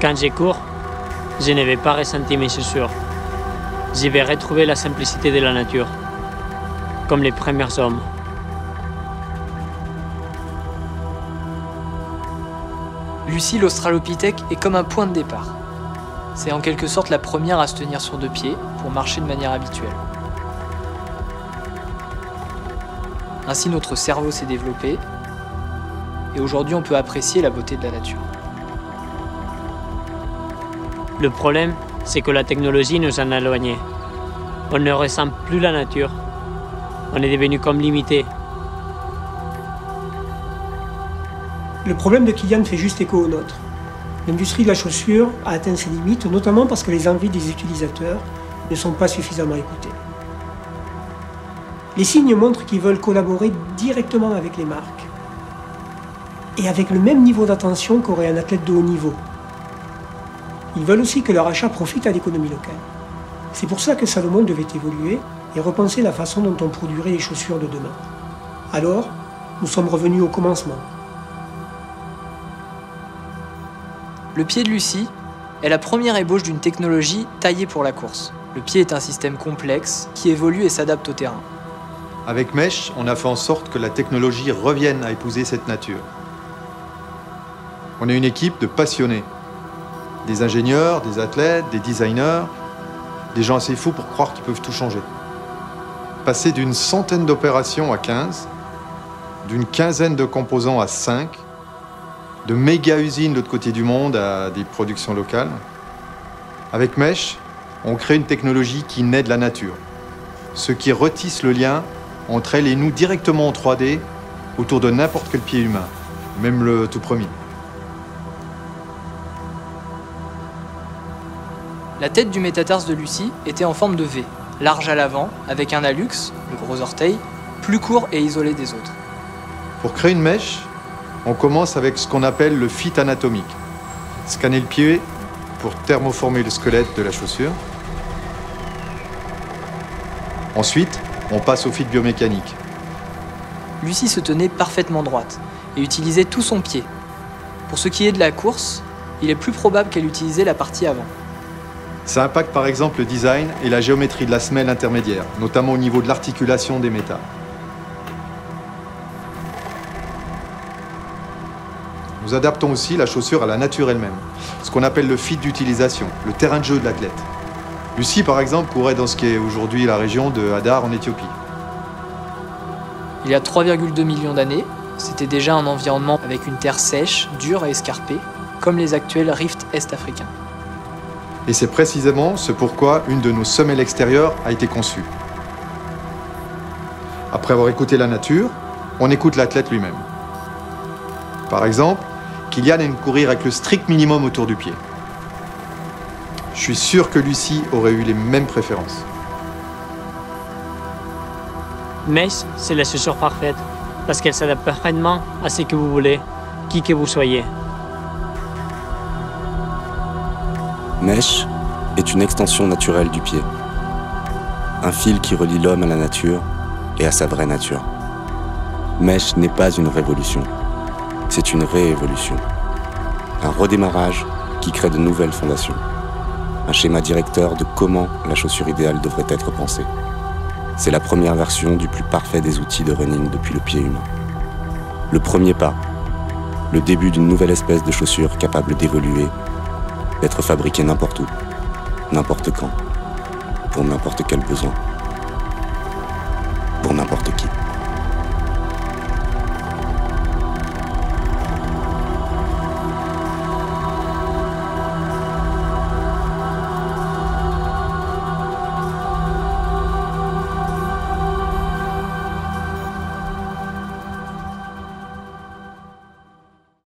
Quand j'ai cours, je ne vais pas ressentir mes chaussures. Je vais retrouver la simplicité de la nature, comme les premiers hommes. Lucie l'Australopithèque est comme un point de départ. C'est en quelque sorte la première à se tenir sur deux pieds pour marcher de manière habituelle. Ainsi notre cerveau s'est développé et aujourd'hui on peut apprécier la beauté de la nature. Le problème, c'est que la technologie nous en a éloignés. On ne ressent plus la nature. On est devenu comme limité. Le problème de Kylian fait juste écho au nôtre. L'industrie de la chaussure a atteint ses limites, notamment parce que les envies des utilisateurs ne sont pas suffisamment écoutées. Les signes montrent qu'ils veulent collaborer directement avec les marques et avec le même niveau d'attention qu'aurait un athlète de haut niveau. Ils veulent aussi que leur achat profite à l'économie locale. C'est pour ça que Salomon devait évoluer et repenser la façon dont on produirait les chaussures de demain. Alors, nous sommes revenus au commencement. Le pied de Lucie est la première ébauche d'une technologie taillée pour la course. Le pied est un système complexe qui évolue et s'adapte au terrain. Avec Mesh, on a fait en sorte que la technologie revienne à épouser cette nature. On est une équipe de passionnés. Des ingénieurs, des athlètes, des designers, des gens assez fous pour croire qu'ils peuvent tout changer. Passer d'une centaine d'opérations à 15, d'une quinzaine de composants à 5, de méga usines de l'autre côté du monde à des productions locales. Avec Mesh, on crée une technologie qui naît de la nature, ce qui retisse le lien entre elle et nous directement en 3D autour de n'importe quel pied humain, même le tout premier. La tête du métatarse de Lucie était en forme de V, large à l'avant, avec un hallux, le gros orteil, plus court et isolé des autres. Pour créer une mèche, on commence avec ce qu'on appelle le fit anatomique. Scanner le pied pour thermoformer le squelette de la chaussure. Ensuite, on passe au fit biomécanique. Lucie se tenait parfaitement droite et utilisait tout son pied. Pour ce qui est de la course, il est plus probable qu'elle utilisait la partie avant. Ça impacte par exemple le design et la géométrie de la semelle intermédiaire, notamment au niveau de l'articulation des métals. Nous adaptons aussi la chaussure à la nature elle-même, ce qu'on appelle le fit d'utilisation, le terrain de jeu de l'athlète. Lucie, par exemple, courait dans ce qui est aujourd'hui la région de Hadar en Éthiopie. Il y a 3,2 millions d'années, c'était déjà un environnement avec une terre sèche, dure et escarpée, comme les actuels rifts est-africains. Et c'est précisément ce pourquoi une de nos semelles extérieures a été conçue. Après avoir écouté la nature, on écoute l'athlète lui-même. Par exemple, Kylian aime courir avec le strict minimum autour du pied. Je suis sûr que Lucie aurait eu les mêmes préférences. Mesh, c'est la chaussure parfaite, parce qu'elle s'adapte parfaitement à ce que vous voulez, qui que vous soyez. Mesh est une extension naturelle du pied. Un fil qui relie l'homme à la nature et à sa vraie nature. Mesh n'est pas une révolution, c'est une réévolution. Un redémarrage qui crée de nouvelles fondations. Un schéma directeur de comment la chaussure idéale devrait être pensée. C'est la première version du plus parfait des outils de running depuis le pied humain. Le premier pas, le début d'une nouvelle espèce de chaussure capable d'évoluer d'être fabriqué n'importe où, n'importe quand, pour n'importe quel besoin.